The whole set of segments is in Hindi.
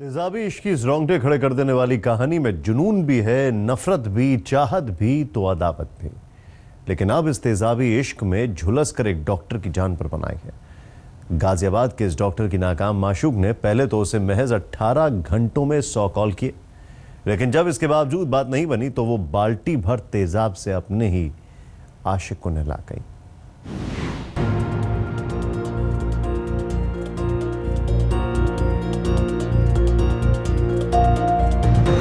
तेजाबी इश्क की रोंगटे खड़े कर देने वाली कहानी में जुनून भी है, नफरत भी, चाहत भी तो अदावत भी। लेकिन अब इस तेजाबी इश्क में झुलस कर एक डॉक्टर की जान पर बनाई है। गाजियाबाद के इस डॉक्टर की नाकाम माशूक ने पहले तो उसे महज 18 घंटों में 100 कॉल किए। लेकिन जब इसके बावजूद बात नहीं बनी तो वो बाल्टी भर तेजाब से अपने ही आशिक को नहला गई।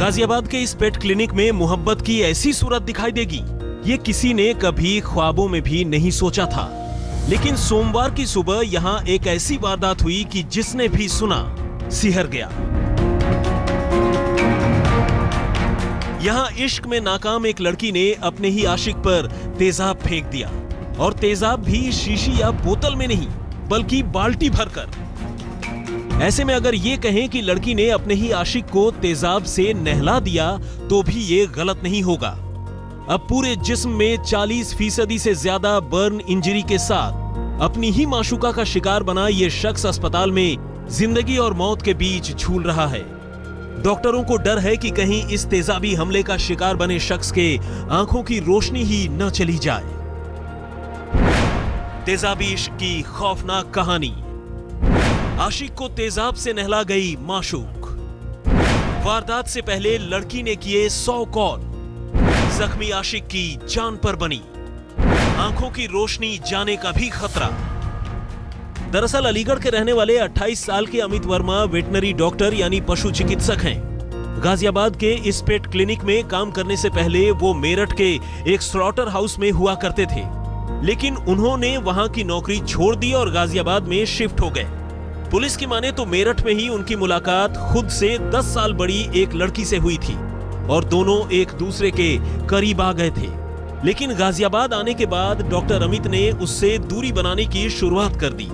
गाजियाबाद के इस पेट क्लिनिक में मोहब्बत की ऐसी सूरत दिखाई देगी। ये किसी ने कभी ख्वाबों में भी नहीं सोचा था। लेकिन सोमवार की सुबह यहाँ एक ऐसी वारदात हुई कि जिसने भी सुना, सिहर गया। यहाँ इश्क में नाकाम एक लड़की ने अपने ही आशिक पर तेजाब फेंक दिया। और तेजाब भी शीशी या बोतल में नहीं, बल्कि बाल्टी भरकर। ऐसे में अगर ये कहें कि लड़की ने अपने ही आशिक को तेजाब से नहला दिया तो भी ये गलत नहीं होगा। अब पूरे जिस्म में 40 फ़ीसदी से ज़्यादा बर्न इंजरी के साथ, अपनी ही माशुका का शिकार बना ये शख्स अस्पताल में ज़िंदगी और मौत के बीच झूल रहा है। डॉक्टरों को डर है कि कहीं इस तेजाबी हमले का शिकार बने शख्स के आँखों की रोशनी ही न चली जाए। तेजाबी इश्क की खौफनाक कहानी। आशिक को तेजाब से नहला गई माशूक। वारदात से पहले लड़की ने किए सौ कॉल। जख्मी आशिक की जान पर बनी। आँखों की रोशनी जाने का भी खतरा। दरअसल अलीगढ़ के रहने वाले 28 साल के अमित वर्मा वेटनरी डॉक्टर यानी पशु चिकित्सक हैं। गाजियाबाद के इस पेट क्लिनिक में काम करने से पहले वो मेरठ के एक स्लॉटर हाउस में हुआ करते थे। लेकिन उन्होंने वहाँ की नौकरी छोड़ दी और गाजियाबाद में शिफ्ट हो गए। पुलिस की माने तो मेरठ में ही उनकी मुलाकात खुद से 10 साल बड़ी एक लड़की से हुई थी और दोनों एक दूसरे के करीब आ गए थे। लेकिन गाजियाबाद आने के बाद डॉक्टर अमित ने उससे दूरी बनाने की शुरुआत कर दी,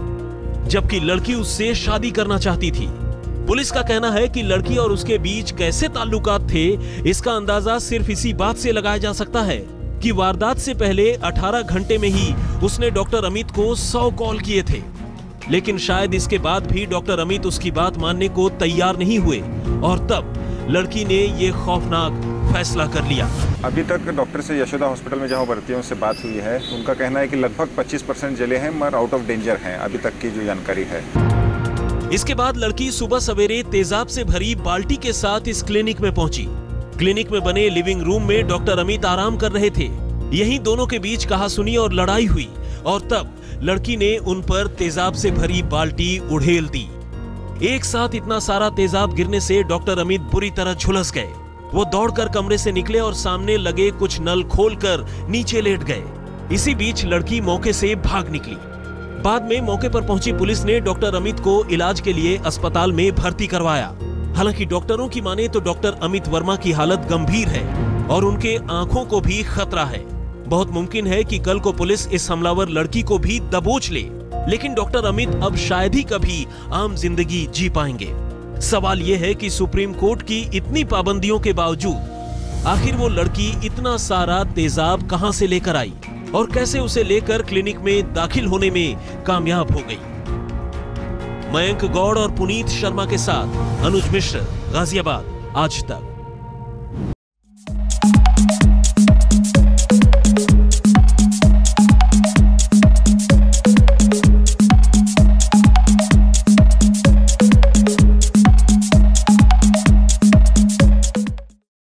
जबकि लड़की उससे शादी करना चाहती थी। पुलिस का कहना है कि लड़की और उसके बीच कैसे ताल्लुकात थे, इसका अंदाज़ा सिर्फ़ इसी बात से लगाया जा सकता है कि वारदात से पहले 18 घंटे में ही उसने डॉक्टर अमित को 100 कॉल किए थे। लेकिन शायद इसके बाद भी डॉक्टर अमित उसकी बात मानने को तैयार नहीं हुए और तब लड़की ने ये खौफनाक फैसला कर लिया। अभी तक डॉक्टर से यशोदा हॉस्पिटल में जहाँ भर्ती है उनसे बात हुई है उनका कहना है कि लगभग 25 परसेंट जले हैं मगर आउट ऑफ़ डेंजर हैं अभी तक की जो जानकारी है। इसके बाद लड़की सुबह सवेरे तेजाब से भरी बाल्टी के साथ इस क्लिनिक में पहुँची। क्लिनिक में बने लिविंग रूम में डॉक्टर अमित आराम कर रहे थे। यही दोनों के बीच कहा सुनी और लड़ाई हुई। और तब लड़की ने उन पर तेजाब से भरी बाल्टी उड़ेल दी। एक साथ इतना सारा तेजाब गिरने से डॉक्टर अमित बुरी तरह झुलस गए। वो दौड़कर कमरे से निकले और सामने लगे कुछ नल खोलकर नीचे लेट गए। इसी बीच लड़की मौके से भाग निकली। बाद में मौके पर पहुँची पुलिस ने डॉक्टर अमित को इलाज के लिए अस्पताल में भर्ती करवाया। हालाँकि डॉक्टरों की माने तो डॉक्टर अमित वर्मा की हालत गंभीर है और उनके आँखों को भी खतरा है। बहुत मुमकिन है कि कल को पुलिस इस हमलावर लड़की को भी दबोच ले। लेकिन डॉक्टर अमित अब शायद ही कभी आम ज़िंदगी जी पाएँगे। सवाल यह है कि सुप्रीम कोर्ट की इतनी पाबंदियों के बावजूद, आखिर वो लड़की इतना सारा तेजाब कहाँ से लेकर आई? और कैसे उसे लेकर क्लिनिक में दाखिल होने में कामयाब हो गई? मयंक गौड़ और पुनीत शर्मा के साथ अनुज मिश्र, गाजियाबाद, आज तक।